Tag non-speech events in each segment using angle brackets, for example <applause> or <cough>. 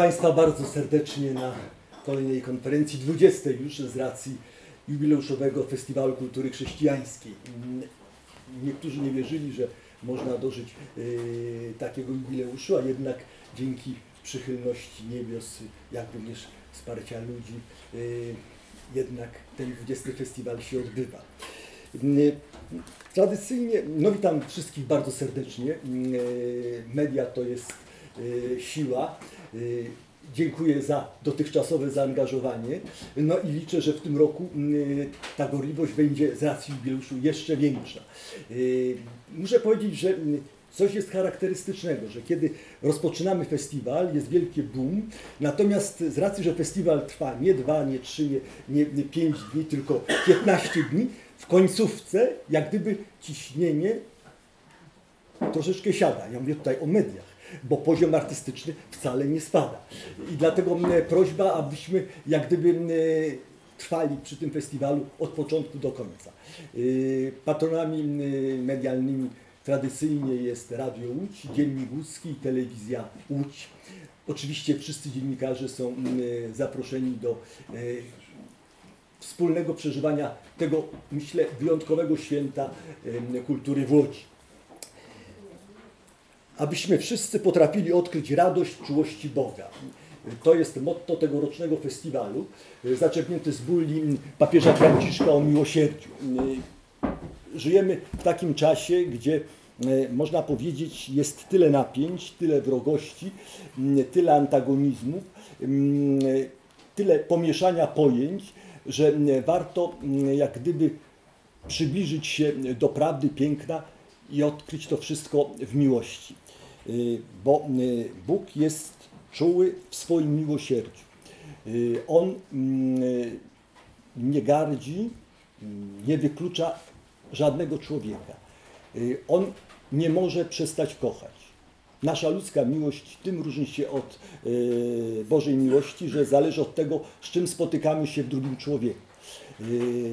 Państwa bardzo serdecznie na kolejnej konferencji, 20 już z racji jubileuszowego Festiwalu Kultury Chrześcijańskiej. Niektórzy nie wierzyli, że można dożyć y, takiego jubileuszu, a jednak dzięki przychylności niebios, jak również wsparcia ludzi, y, jednak ten 20 festiwal się odbywa. Y, tradycyjnie, no witam wszystkich bardzo serdecznie. Media to jest siła. Dziękuję za dotychczasowe zaangażowanie. No i liczę, że w tym roku ta gorliwość będzie z racji jubileuszu jeszcze większa. Muszę powiedzieć, że coś jest charakterystycznego, że kiedy rozpoczynamy festiwal, jest wielkie boom, natomiast z racji, że festiwal trwa nie dwa, nie trzy, nie, nie, nie pięć dni, tylko 15 dni, w końcówce jak gdyby ciśnienie troszeczkę siada. Ja mówię tutaj o mediach bo poziom artystyczny wcale nie spada. I dlatego prośba, abyśmy jak gdyby trwali przy tym festiwalu od początku do końca. Y, patronami medialnymi tradycyjnie jest Radio Łódź, Dziennik Łódzki i Telewizja Łódź. Oczywiście wszyscy dziennikarze są zaproszeni do y, wspólnego przeżywania tego, myślę, wyjątkowego święta kultury w Łodzi abyśmy wszyscy potrafili odkryć radość czułości Boga. To jest motto tegorocznego festiwalu, zaczerpnięte z bulli papieża Franciszka o miłosierdziu. Żyjemy w takim czasie, gdzie e, można powiedzieć, jest tyle napięć, tyle wrogości, tyle antagonizmów, tyle pomieszania pojęć, że warto jak gdyby przybliżyć się do prawdy piękna i odkryć to wszystko w miłości. Y, bo y, Bóg jest czuły w swoim miłosierdziu. Y, On mm, nie gardzi, mm, nie wyklucza żadnego człowieka. On nie może przestać kochać. Nasza ludzka miłość tym różni się od Bożej miłości, że zależy od tego, z czym spotykamy się w drugim człowieku.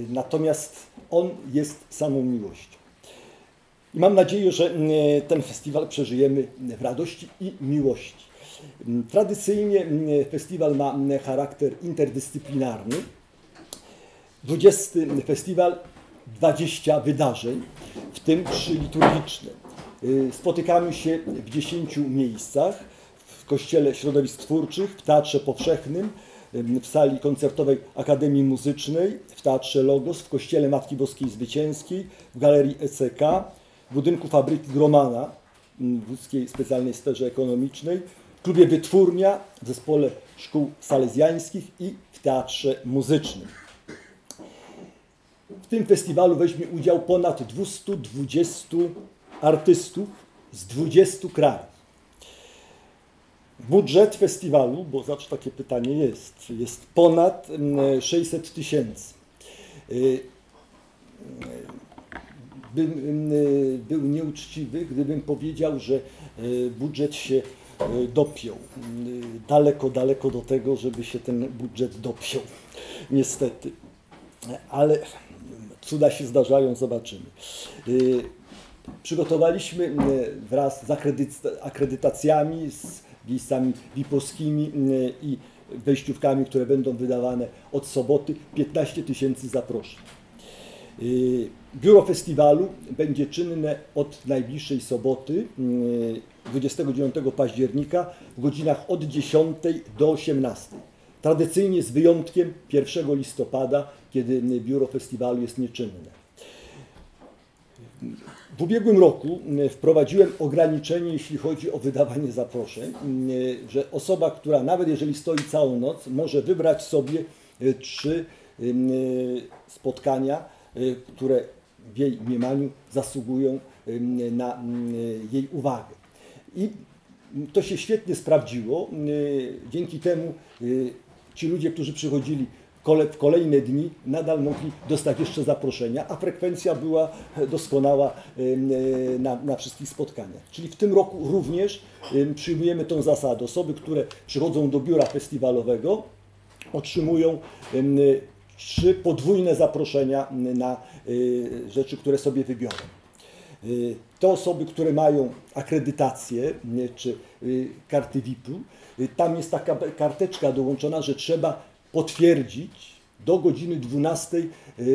Natomiast On jest samą miłością. I mam nadzieję, że mm, ten festiwal przeżyjemy w radości i miłości. Mm, tradycyjnie mm, festiwal ma charakter interdyscyplinarny. 20 festiwal, 20 wydarzeń, w tym 3 liturgiczne. Y, spotykamy się w 10 miejscach, w Kościele Środowisk Twórczych, w Teatrze Powszechnym, w sali koncertowej Akademii Muzycznej, w Teatrze Logos, w Kościele Matki Boskiej Zwycięskiej, w Galerii ECK, w budynku fabryki Gromana w łódzkiej specjalnej sferze ekonomicznej, w klubie Wytwórnia, w zespole szkół salezjańskich i w teatrze muzycznym. W tym festiwalu weźmie udział ponad 220 artystów z 20 krajów. Budżet festiwalu, bo zawsze takie pytanie jest, jest ponad 600 tysięcy. Bym y, był nieuczciwy, gdybym powiedział, że y, budżet się y, dopiął. Daleko, daleko do tego, żeby się ten budżet dopiął. Niestety. Ale cuda się zdarzają, zobaczymy. Przygotowaliśmy wraz z akredytacjami, z miejscami VIP-owskimi i wejściówkami, które będą wydawane od soboty, 15 tysięcy zaproszeń. Biuro festiwalu będzie czynne od najbliższej soboty, 29 mm, października, w godzinach od 10 do 18. Tradycyjnie z wyjątkiem 1 listopada, kiedy biuro festiwalu jest nieczynne. W ubiegłym roku mm, wprowadziłem ograniczenie, jeśli chodzi o wydawanie zaproszeń, że osoba, która nawet jeżeli stoi całą noc, może wybrać sobie y, trzy y, spotkania, y, które w jej mniemaniu zasługują na jej uwagę. I to się świetnie sprawdziło. Dzięki temu y, ci ludzie, którzy przychodzili w kolejne dni, nadal mogli dostać jeszcze zaproszenia, a frekwencja była doskonała na, na wszystkich spotkaniach. Czyli w tym roku również przyjmujemy tą zasadę. Osoby, które przychodzą do biura festiwalowego, otrzymują trzy podwójne zaproszenia na y, rzeczy, które sobie wybiorą. Te osoby, które mają akredytację czy karty VIP-u, tam jest taka karteczka dołączona, że trzeba potwierdzić do godziny 12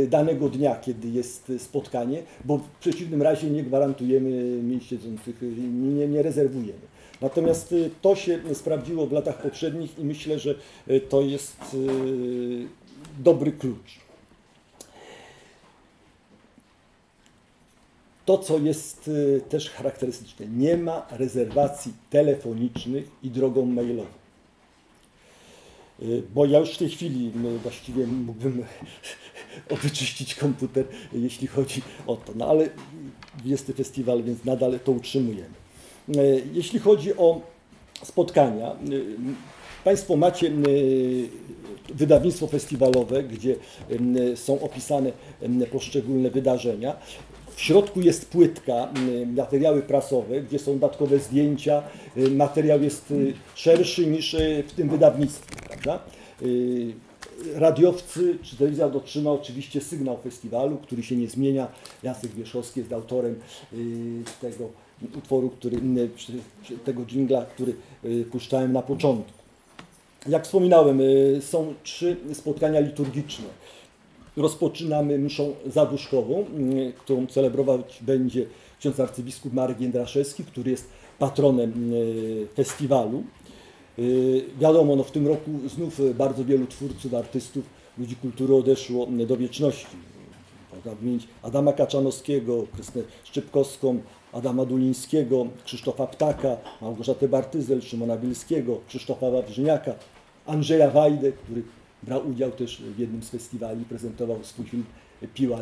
danego dnia, kiedy jest spotkanie, bo w przeciwnym razie nie gwarantujemy miejsc siedzących, nie, nie rezerwujemy. Natomiast to się sprawdziło w latach poprzednich i myślę, że to jest dobry klucz. To, co jest też charakterystyczne, nie ma rezerwacji telefonicznych i drogą mailową. Bo ja już w tej chwili właściwie mógłbym <laughs> wyczyścić komputer, jeśli chodzi o to. No ale jest festiwal, więc nadal to utrzymujemy. Jeśli chodzi o spotkania, Państwo macie wydawnictwo festiwalowe, gdzie są opisane poszczególne wydarzenia. W środku jest płytka, materiały prasowe, gdzie są dodatkowe zdjęcia. Materiał jest szerszy niż w tym wydawnictwie. Prawda? Radiowcy czy telewizja dotrzyma oczywiście sygnał festiwalu, który się nie zmienia. Jacek Wierzchowski jest autorem tego utworu, który, tego dżingla, który puszczałem na początku. Jak wspominałem, są trzy spotkania liturgiczne. Rozpoczynamy mszą zaduszkową, którą celebrować będzie ksiądz arcybiskup Marek Jędraszewski, który jest patronem festiwalu. Wiadomo, no w tym roku znów bardzo wielu twórców, artystów, ludzi kultury odeszło do wieczności. Można wymienić Adama Kaczanowskiego, Krystynę Szczypkowską, Adama Dulińskiego, Krzysztofa Ptaka, Małgorzatę Bartyzel, Szymona Bielskiego, Krzysztofa Wawrzyniaka, Andrzeja Wajdę, który brał udział też w jednym z festiwali, prezentował swój film Piła.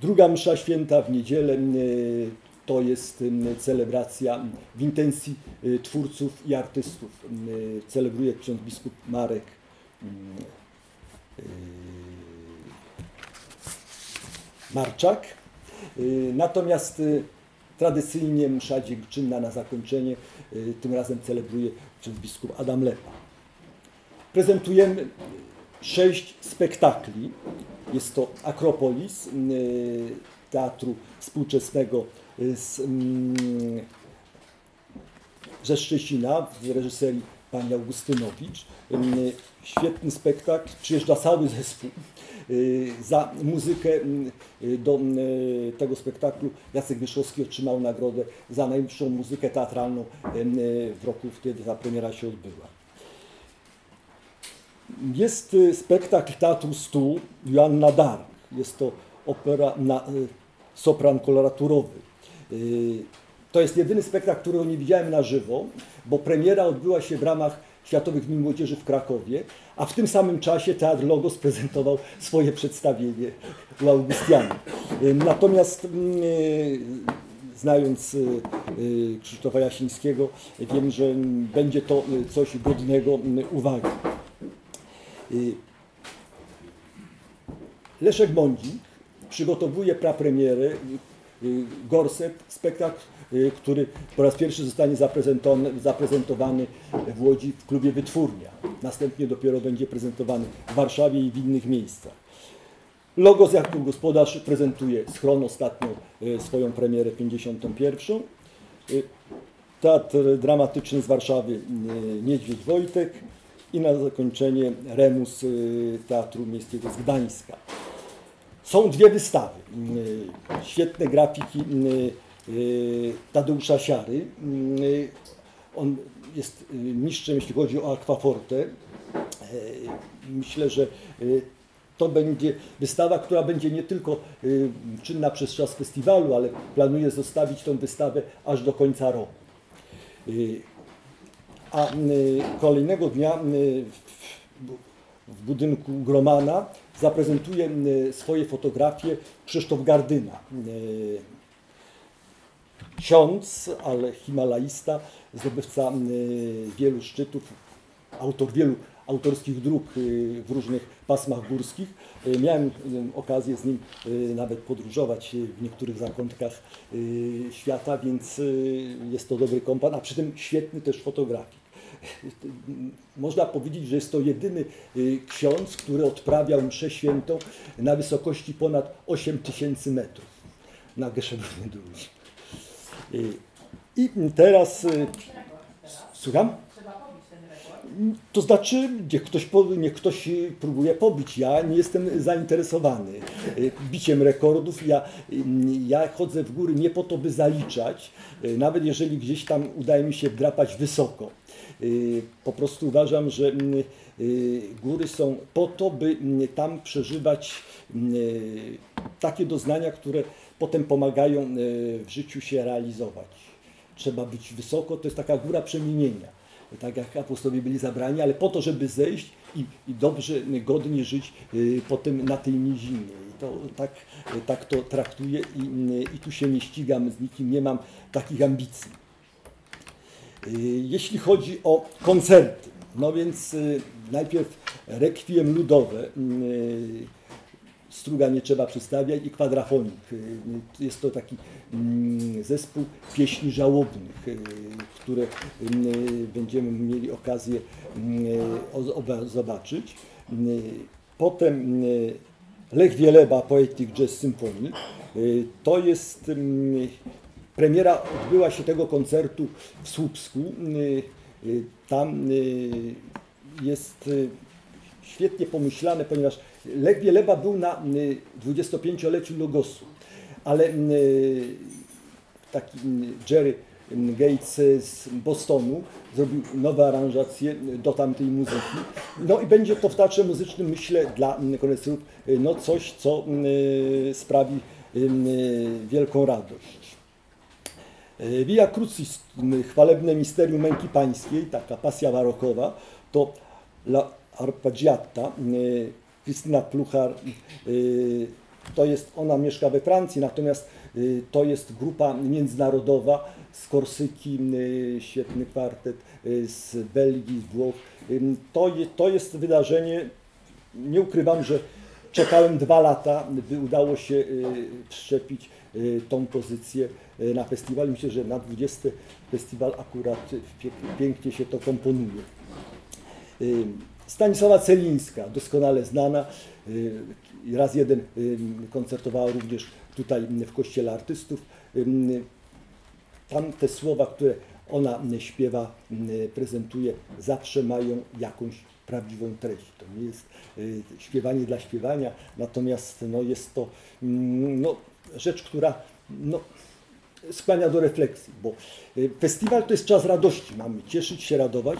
Druga msza święta w niedzielę to jest celebracja w intencji twórców i artystów. Celebruje ksiądz biskup Marek Marczak. Natomiast tradycyjnie msza dziękczynna na zakończenie tym razem celebruje ksiądz biskup Adam Lepa. Prezentujemy sześć spektakli. Jest to Akropolis Teatru Współczesnego z, ze Szczecina w reżyserii pani Augustynowicz. Świetny spektakl, przyjeżdża cały zespół. Za muzykę do tego spektaklu Jacek Wyszowski otrzymał nagrodę za najlepszą muzykę teatralną w roku, kiedy ta premiera się odbyła. Jest spektakl Teatru Stół Joanna Dark. Jest to opera na sopran koloraturowy. To jest jedyny spektakl, którego nie widziałem na żywo, bo premiera odbyła się w ramach Światowych Dni Młodzieży w Krakowie, a w tym samym czasie Teatr Logos prezentował swoje przedstawienie u Augustiana. Natomiast znając Krzysztofa Jasińskiego, wiem, że będzie to coś godnego uwagi. Leszek Mądzik przygotowuje prapremierę Gorset, spektakl, który po raz pierwszy zostanie zaprezentowany w Łodzi w klubie Wytwórnia. Następnie dopiero będzie prezentowany w Warszawie i w innych miejscach. Logos jako gospodarz prezentuje Schron ostatnio swoją premierę 51. Teatr dramatyczny z Warszawy Niedźwiedź Wojtek i na zakończenie Remus Teatru Miejskiego z Gdańska. Są dwie wystawy. Świetne grafiki Tadeusza Siary. On jest mistrzem, jeśli chodzi o aquaforte. Myślę, że to będzie wystawa, która będzie nie tylko czynna przez czas festiwalu, ale planuję zostawić tę wystawę aż do końca roku. A kolejnego dnia w budynku Gromana zaprezentuje swoje fotografie Krzysztof Gardyna. Ksiądz, ale himalaista, zdobywca wielu szczytów, autor wielu autorskich dróg w różnych pasmach górskich. Miałem okazję z nim nawet podróżować w niektórych zakątkach świata, więc jest to dobry kompan, a przy tym świetny też fotografik. można powiedzieć, że jest to jedyny ksiądz, który odprawiał mszę świętą na wysokości ponad 8 tysięcy metrów na Geszebrunnie II. I teraz... Słucham? To znaczy, niech ktoś, niech ktoś próbuje pobić. Ja nie jestem zainteresowany biciem rekordów. Ja, ja chodzę w góry nie po to, by zaliczać, nawet jeżeli gdzieś tam udaje mi się drapać wysoko. Po prostu uważam, że góry są po to, by tam przeżywać takie doznania, które potem pomagają w życiu się realizować. Trzeba być wysoko, to jest taka góra przemienienia tak jak apostołowie byli zabrani, ale po to, żeby zejść i, i dobrze, godnie żyć y, potem na tej nizinie. I to, tak, tak to traktuję i, i tu się nie ścigam z nikim, nie mam takich ambicji. Jeśli chodzi o koncerty, no więc najpierw rekwiem ludowe, struga nie trzeba przedstawiać i kwadrafonik. Jest to taki mm, zespół pieśni żałobnych, y, które y, będziemy mieli okazję y, zobaczyć. Potem Lech Wieleba Poetic Jazz Symphony. To jest premiera odbyła się tego koncertu w Słupsku. Tam jest świetnie pomyślane, ponieważ Lech Wieleba był na 25-leciu Logosu, ale taki Jerry Gates z Bostonu zrobił nowe aranżacje do tamtej muzyki. No i będzie to w teatrze muzycznym, myślę, dla koneserów no coś, co sprawi wielką radość. Via Crucis, chwalebne misterium męki pańskiej, taka pasja barokowa, to La Arpeggiata, Krystyna Pluchar, y, to jest, ona mieszka we Francji, natomiast y, to jest grupa międzynarodowa z Korsyki, y, świetny kwartet, z Belgii, z Włoch. To, to jest wydarzenie, nie ukrywam, że czekałem dwa lata, by udało się wszczepić tą pozycję na festiwal. Myślę, że na 20 festiwal akurat pięknie się to komponuje. Stanisława Celińska, doskonale znana, y, raz jeden y, koncertowała również tutaj w Kościele Artystów. Y, tam te słowa, które ona śpiewa, prezentuje, zawsze mają jakąś prawdziwą treść. To nie jest śpiewanie dla śpiewania, natomiast no, jest to mm, no, rzecz, która no, skłania do refleksji, bo y, festiwal to jest czas radości, mamy cieszyć się, radować,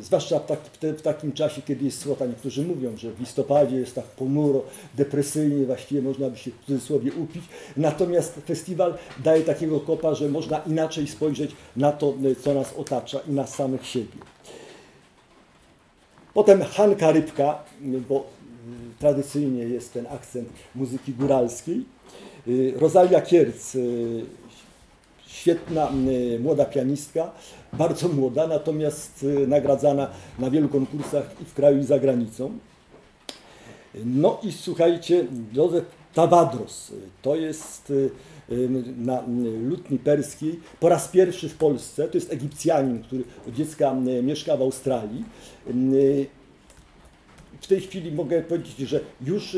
zwłaszcza w, taki, w takim czasie, kiedy jest słota. Niektórzy mówią, że w listopadzie jest tak ponuro, depresyjnie, właściwie można by się w cudzysłowie upić, natomiast festiwal daje takiego kopa, że można inaczej spojrzeć na to, y, co nas otacza i na samych siebie. Potem Hanka Rybka, y, bo tradycyjnie jest ten akcent muzyki góralskiej. Rosalia Kierc, świetna młoda pianistka, bardzo młoda, natomiast y, nagradzana na wielu konkursach i w kraju i za granicą. No i słuchajcie, Józef Tawadros, to jest y, y, na lutni perskiej, po raz pierwszy w Polsce, to jest Egipcjanin, który od dziecka mieszka w Australii. W tej chwili mogę powiedzieć, że już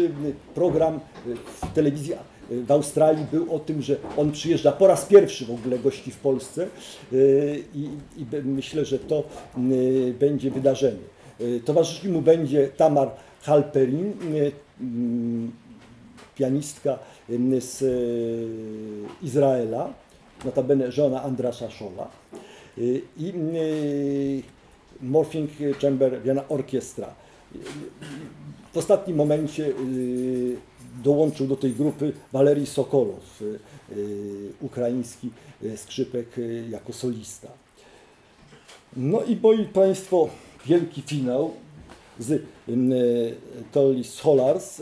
program w telewizji w Australii był o tym, że on przyjeżdża po raz pierwszy w ogóle gości w Polsce y, i, i myślę, że to y, będzie wydarzenie. Y, towarzyszyć mu będzie Tamar Halperin, mm, pianistka z Izraela, notabene żona Andrasa Szola i Morphing Chamber Wiana Orkiestra. W ostatnim momencie dołączył do tej grupy Walerii Sokolow, y, y, ukraiński y, skrzypek jako solista. No i moi Państwo, wielki finał z Tolly Scholars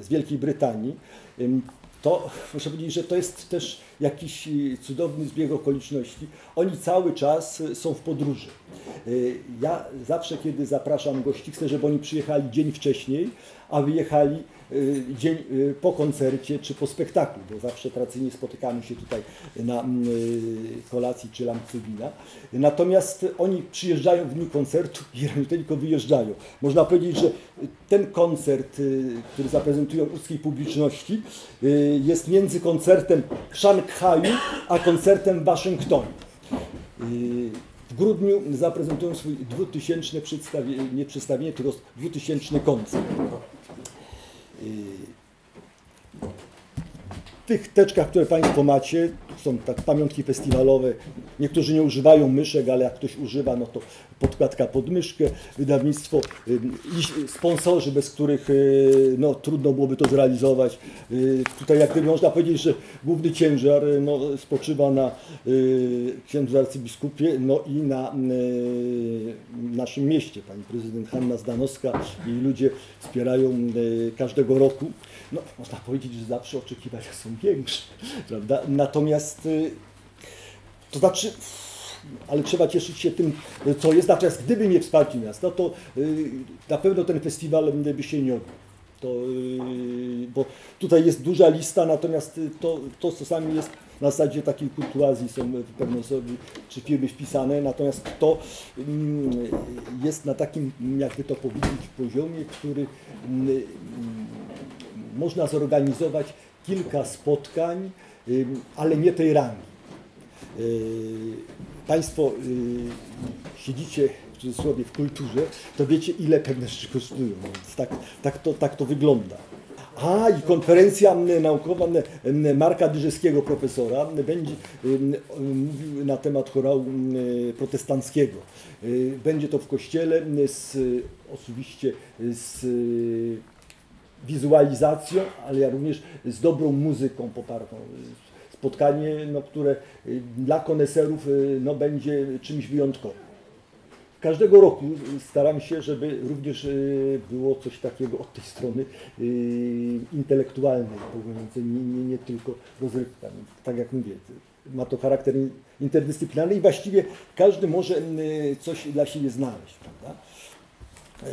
z Wielkiej Brytanii. To muszę powiedzieć, że to jest też jakiś cudowny zbieg okoliczności. Oni cały czas są w podróży. Y, Ja zawsze, kiedy zapraszam gości, chcę, żeby oni przyjechali dzień wcześniej, a wyjechali y, dzień y, po koncercie czy po spektaklu, bo zawsze tradycyjnie spotykamy się tutaj na mm, kolacji czy lampce wina. Natomiast oni przyjeżdżają w dniu koncertu i tylko wyjeżdżają. Można powiedzieć, że ten koncert, który zaprezentują łódzkiej publiczności, jest między koncertem w Szanghaju a koncertem w Waszyngtonie. W grudniu zaprezentują swój 2000 przedstawienie, nie przedstawienie, tylko 2000 koncert. W tych teczkach, które Państwo macie, są tak pamiątki festiwalowe. Niektórzy nie używają myszek, ale jak ktoś używa, no to podkładka pod myszkę, wydawnictwo, y, sponsorzy, bez których y, no, trudno byłoby to zrealizować. Y, Tutaj jak gdyby można powiedzieć, że główny ciężar no, spoczywa na księdzu arcybiskupie, no i na naszym mieście. Pani prezydent Hanna Zdanowska i ludzie wspierają każdego roku. No, można powiedzieć, że zawsze oczekiwania są większe, <laughs> prawda? Natomiast y, to znaczy, ale trzeba cieszyć się tym, co jest. Natomiast gdyby nie wsparcie miasta, to y, na pewno ten festiwal by się nie odbył. To, y, bo tutaj jest duża lista, natomiast to, to czasami jest na zasadzie takiej kurtuazji są pewne osoby czy firmy wpisane, natomiast to jest na takim, jakby to powiedzieć, poziomie, który można zorganizować kilka spotkań, ale nie tej rangi. Yy, Państwo yy, siedzicie w cudzysłowie w kulturze, to wiecie ile pewne rzeczy kosztują. Tak, tak, to, tak to wygląda. A i konferencja naukowa Marka Dyżewskiego, profesora, będzie mówił na temat chorału protestanckiego. Y, Będzie to w kościele z, z wizualizacją, ale również z dobrą muzyką popartą. Spotkanie, no, które y, dla koneserów y, no, będzie czymś wyjątkowym. Każdego roku staram się, żeby również y, było coś takiego od tej strony intelektualnej, nie, nie, nie tylko rozrywka. Tak jak mówię, ma to charakter in- interdyscyplinarny i właściwie każdy może coś dla siebie znaleźć. Prawda?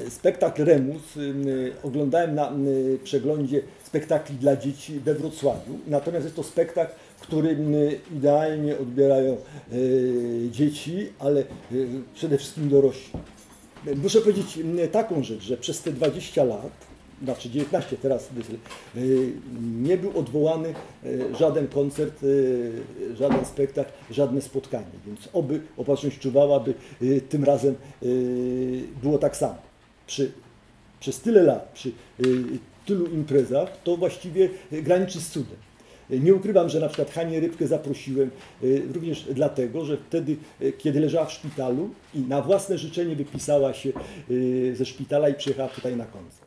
Spektakl Remus y, oglądałem na y, przeglądzie spektakli dla dzieci we Wrocławiu. Natomiast jest to spektakl, który y, idealnie odbierają y, dzieci, ale y, przede wszystkim dorośli. Muszę powiedzieć y, taką rzecz, że przez te 20 lat, znaczy 19 teraz, y, nie był odwołany y, żaden koncert, y, żaden spektakl, żadne spotkanie. Więc oby opatrzność czuwała, by y, tym razem y, było tak samo. Przy, przez tyle lat, przy y, tylu imprezach, to właściwie graniczy z cudem. Nie ukrywam, że na przykład Hanię Rybkę zaprosiłem y, również dlatego, że wtedy, y, kiedy leżała w szpitalu i na własne życzenie wypisała się ze szpitala i przyjechała tutaj na koncert.